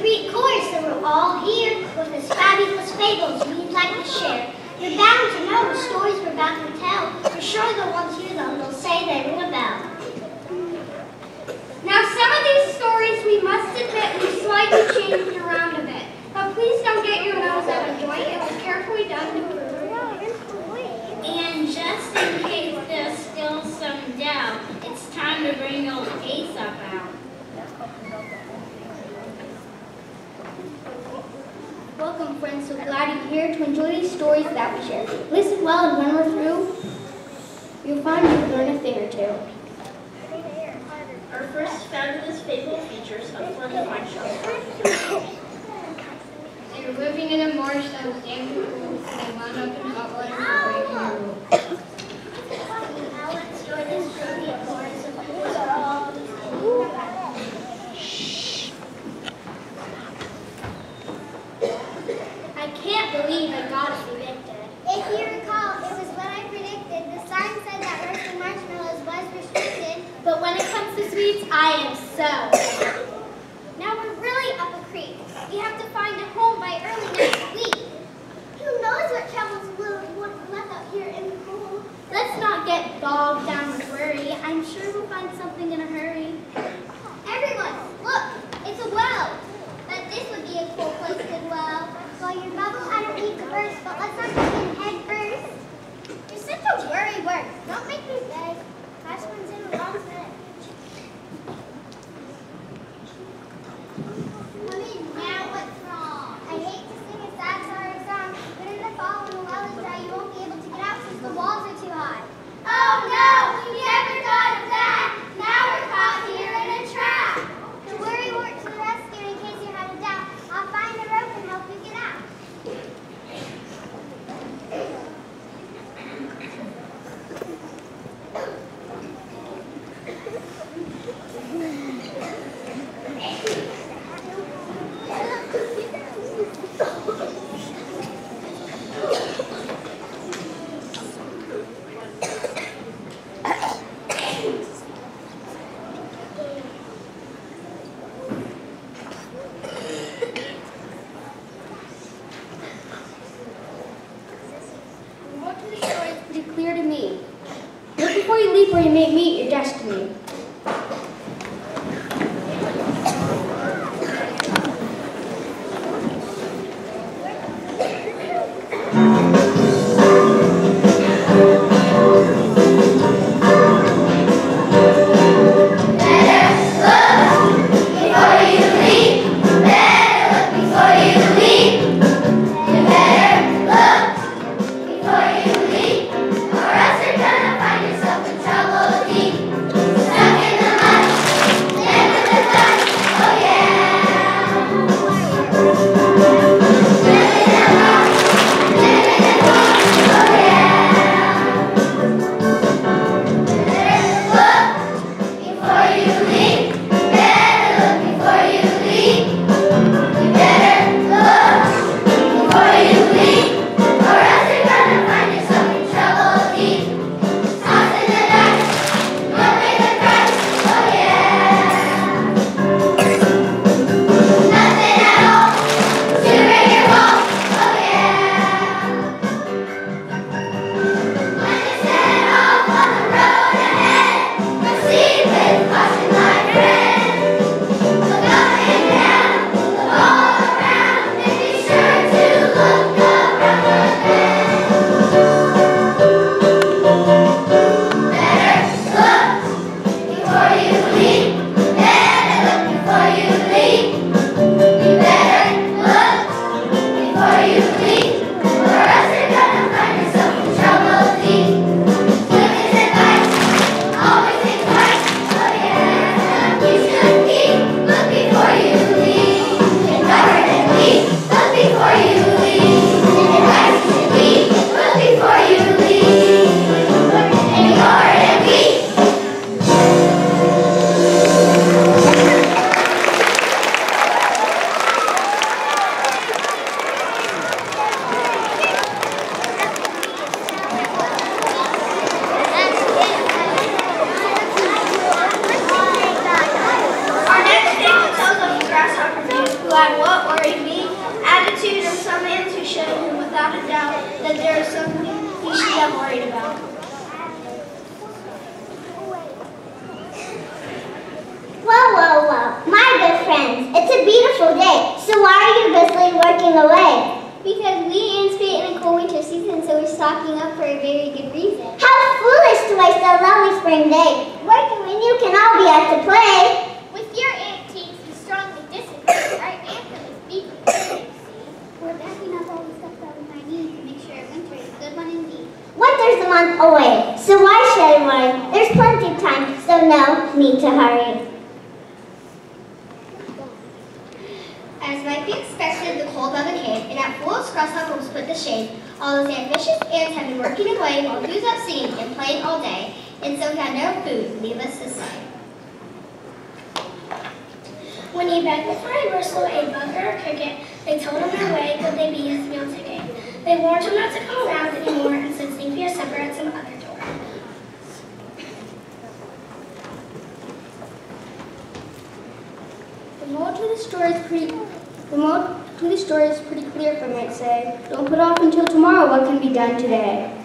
agreed chorus that we're all here with his fabulous fables we'd like to share. You're bound to know the stories we're about to tell. For sure the ones you them, they'll say they ring a bell. Now some of these stories we must admit we slightly changed around a bit, but please don't get your nose out of joint. It was carefully done to and just in case there's still some doubt, it's time to bring old Aesop out. Welcome, friends. So glad you're here to enjoy these stories that we share. Listen well, and when we're through, you'll find you've learned a thing or two. Our first fabulous fable features a flooded wine shop. They were living in a marsh that was damp and cool, and they wound up in hot water for breaking a rule. Now let's join this trivia chorus of who's all I can't believe I got us evicted. If you recall, it was what I predicted. The sign said that roasting marshmallows was restricted. But when it comes to sweets, I am so. Now we're really up a creek. We have to find a home by early next week. Who knows what troubles will left out here in the cold? Let's not get bogged down with worry. I'm sure we'll find something in a hurry. Everyone, look, it's a well. Bet this would be a cool place to dwell. While your bubble, I don't need to burst, but let's not get in head first. You're such a worry word. Don't make me beg. Last one's in the wrong set. Honey, now what's wrong? I hate to sing a sad, sorry song, but in the fall when the well is dry, you won't be able to get out since the walls are too high. Oh no, we never thought of that. Now we're caught here in a trap. The worry wort to the rescue in case you had a doubt. I'll find a rope and help you get out. What to the story is pretty clear to me. Before you may meet your destiny. Away? Because we anticipate in a cold winter season, so we're stocking up for a very good reason. How foolish to waste a lovely spring day, working when you can all be out to play. With your antiques, we strongly disagree. Our anthem is be prepared, We're backing up all the stuff that we might need to make sure winter is a good one indeed. Winter's a month away, so why should I worry? There's plenty of time, so no need to hurry. As might be expected, the cold weather came, and Crosstalk was put to shade. All those ambitious ants had been working away while who's up singing and playing all day, and so had no food, needless to say. When he begged for a whistle, a bug or a cricket, they told him their way would they be his meal ticket. They warned him not to come around anymore and said for your supper at some other door. The moral to the story is pretty. The moral to the story is pretty clear, if I might say. Don't put off until tomorrow what can be done today.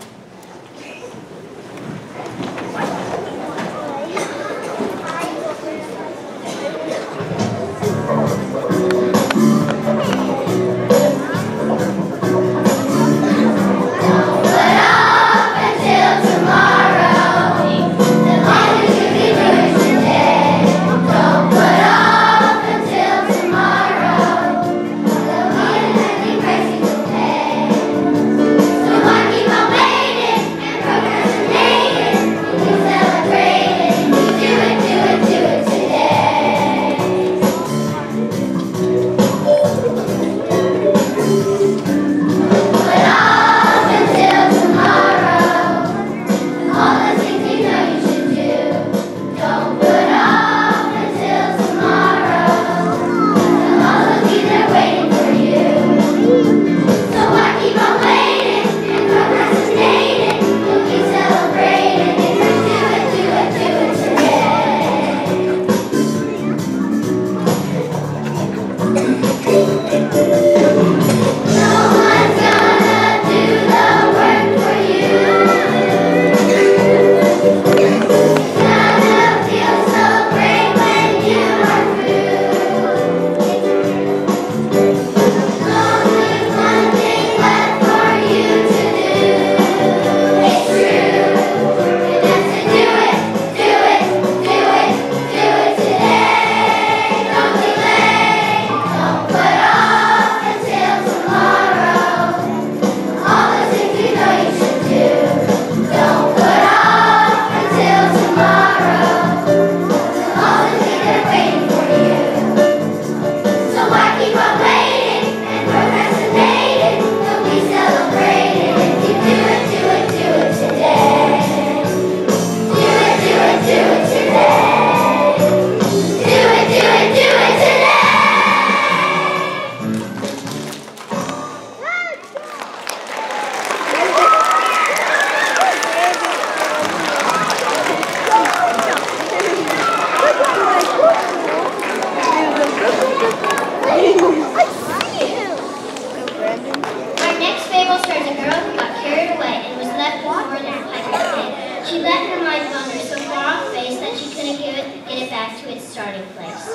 Next fable stars a girl who got carried away and was left with than a pipe. She let her mind wander so far off base that she couldn't get it, get it back to its starting place.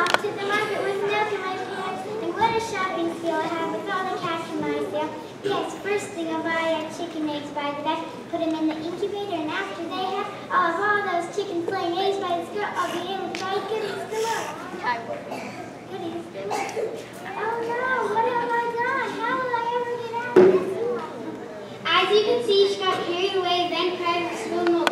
Off to the market with in my pants, and what a shopping I have with all the cash in my. Yes, first thing I buy are chicken eggs by the bag, put them in the incubator, and after they have all of all those chickens laying eggs by the score, I'll be able to buy galore. As you can see, she got carried away, then cried the the.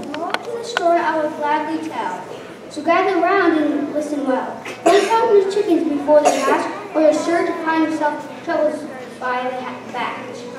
The the story I will gladly tell. So gather round and listen well. Don't count your chickens before they hatch, or you're sure to find yourself troubles by the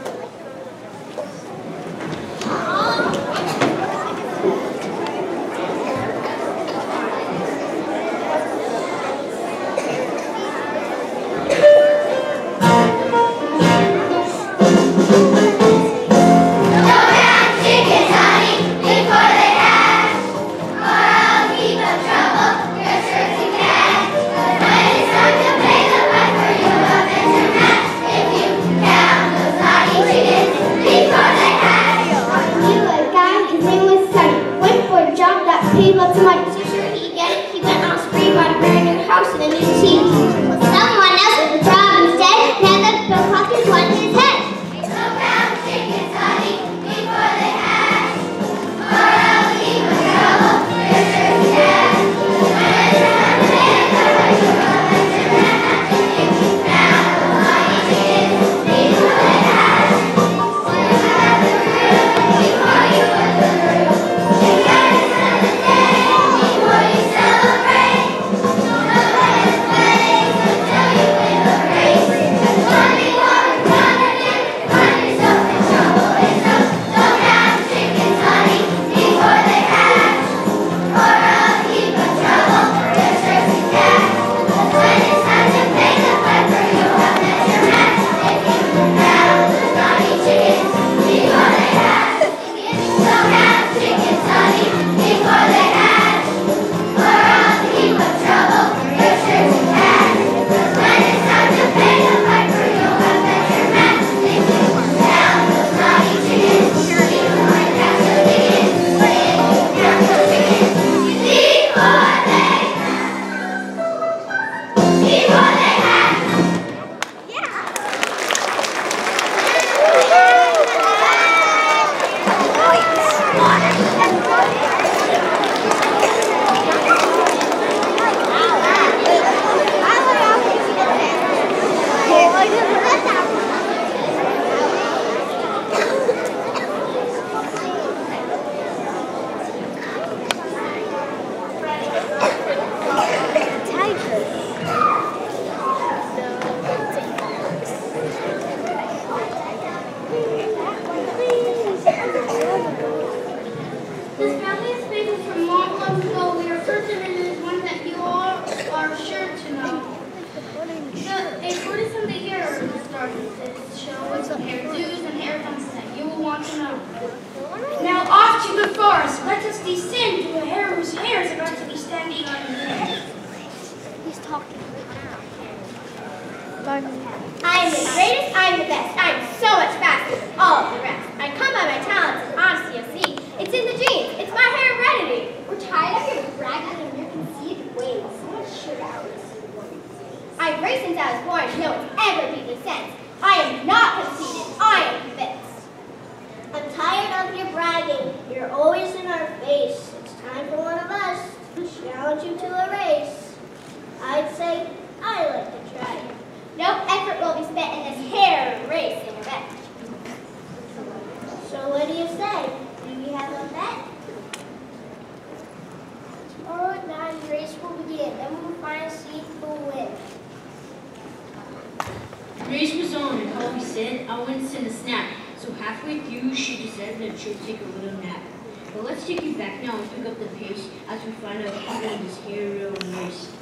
Now off to the forest, let us descend to a hare whose hair is about to be standing on his head. He's talking right now. I'm the greatest, I'm the best, I'm so much faster than all the rest. been since I was born no one's ever beat the sense. I am not conceited. I am convinced. I'm tired of your bragging. You're always in our face. It's time for one of us to challenge you to a race. I'd say I like to try. No effort will be spent in this hair. juice and a snack, so halfway through she decided that she'll take a little nap. But let's take you back now and pick up the pace as we find out who this hero is.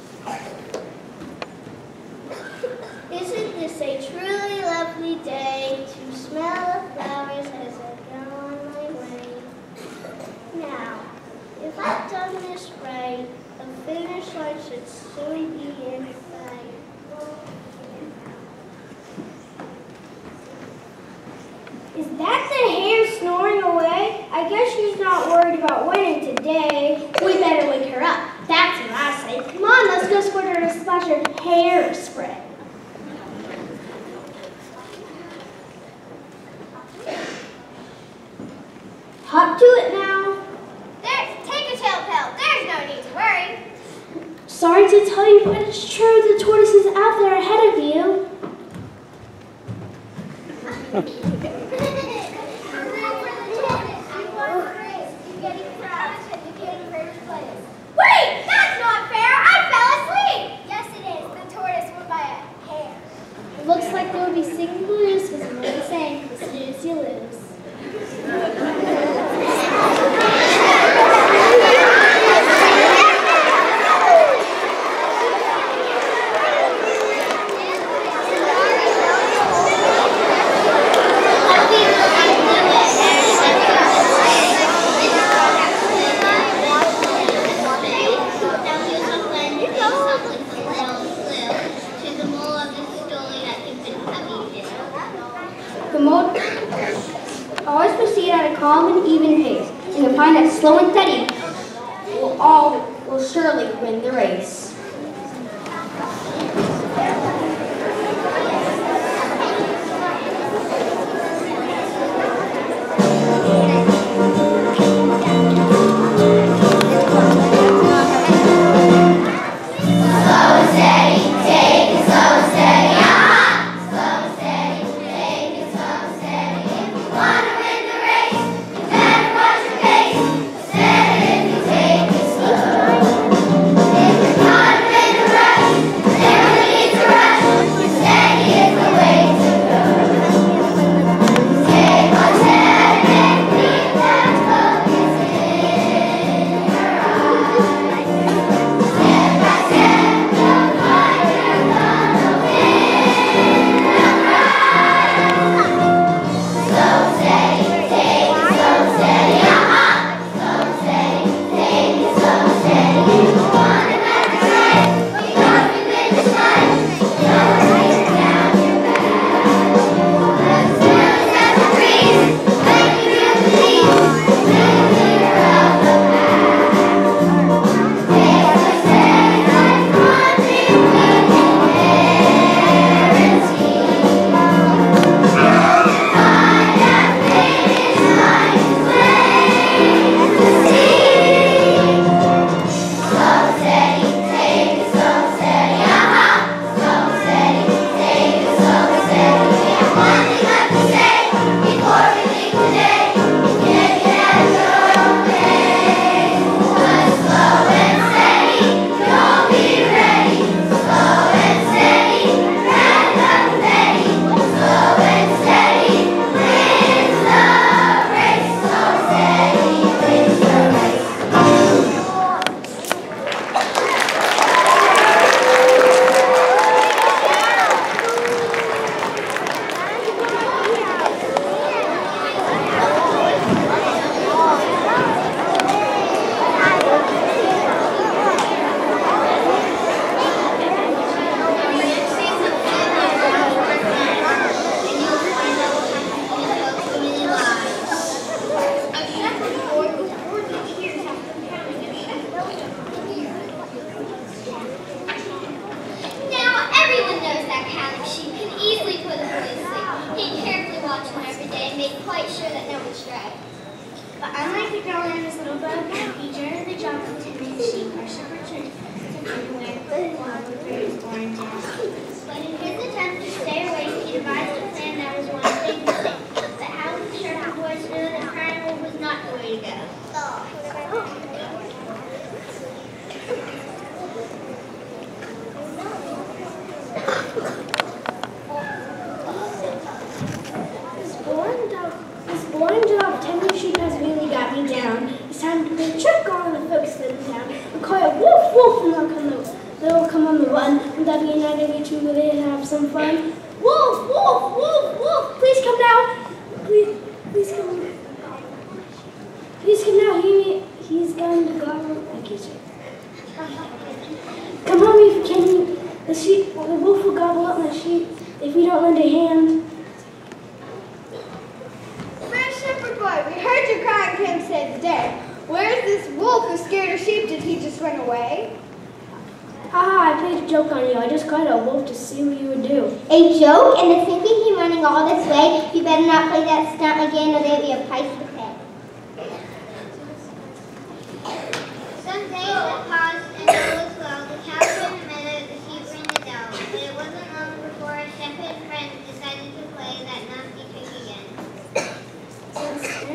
everyone. That we and I get to really have some fun. Wolf, wolf, wolf, wolf, please come down.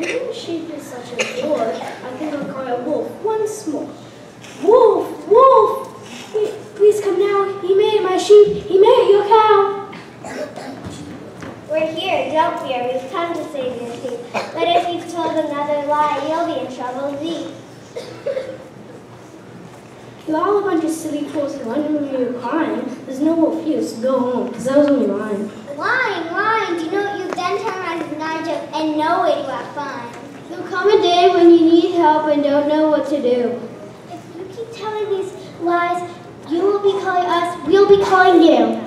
Sheep is such a bore, I think I'll cry a wolf once more. Wolf! Wolf! Please come now, he made my sheep, he may your cow! We're here, don't fear, we've come to save your sheep. But if you've told another lie, you'll be in trouble, thee. You're all a bunch of silly fools who wondering why you're crying. There's no wolf here, so go home, because that was only lying. Lying, lying, do you know what you've done to Nigel, and no way to have fun a day when you need help and don't know what to do. If you keep telling these lies, you will be calling us, we'll be calling you.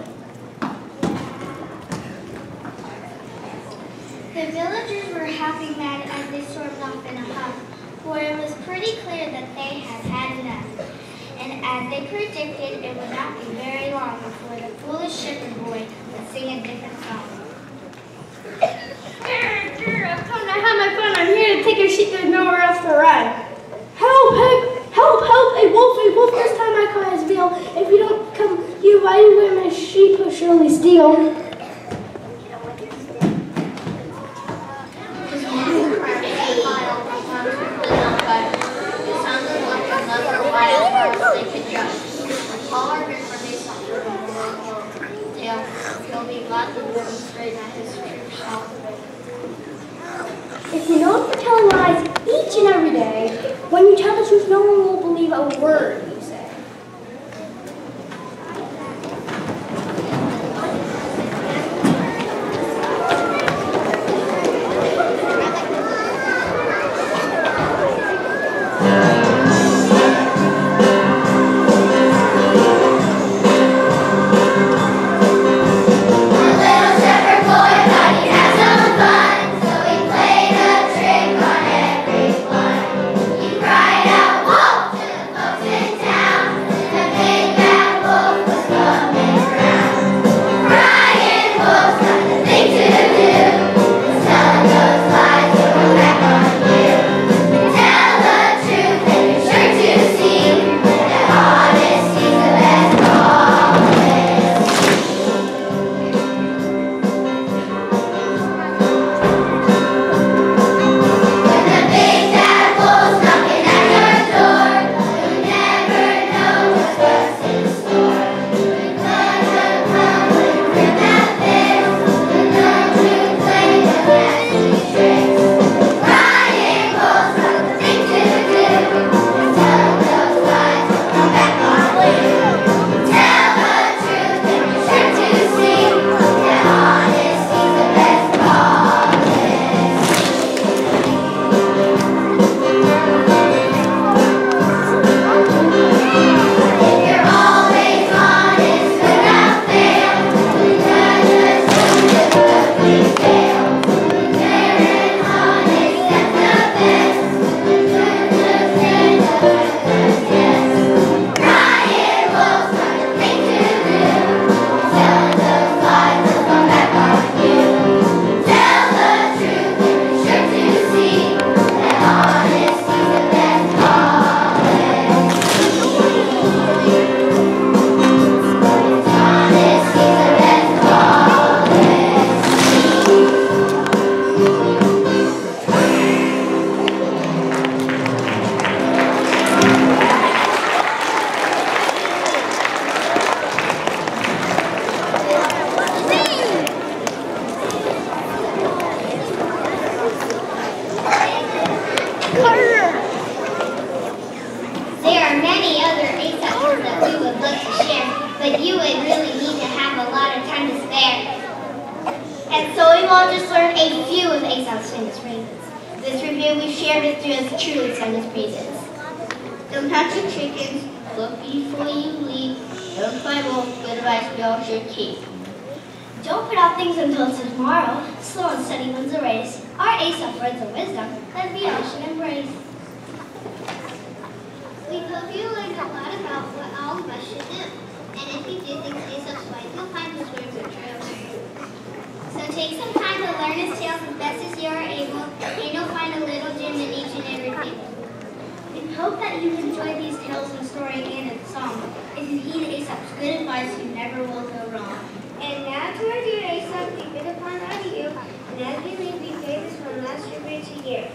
The villagers were happy mad as they stormed off in a huff, for it was pretty clear that they had had enough. And as they predicted, it would not be very long before the foolish shepherd boy would sing a different song. I'm here to take your sheep. There's nowhere else to run. Help, help, help, help. A wolf, a wolf. This time I call his veal. If you don't come here, why you my sheep will surely steal. If you know you're telling lies each and every day, when you tell the truth, no one will believe a word tomorrow. Slow and steady wins the race. Our Aesop words of wisdom that we all should embrace. We hope you learned a lot about what all of us should do. And if you do things Aesop's way, you'll find his words are true. So take some time to learn his tales as best as you are able, and you'll find a little gem in each and every fable. We hope that you enjoy these tales and story and its song. If you heed Aesop's good advice, you never will go wrong. And now to our dear Aesop, now you may be famous from last year to here.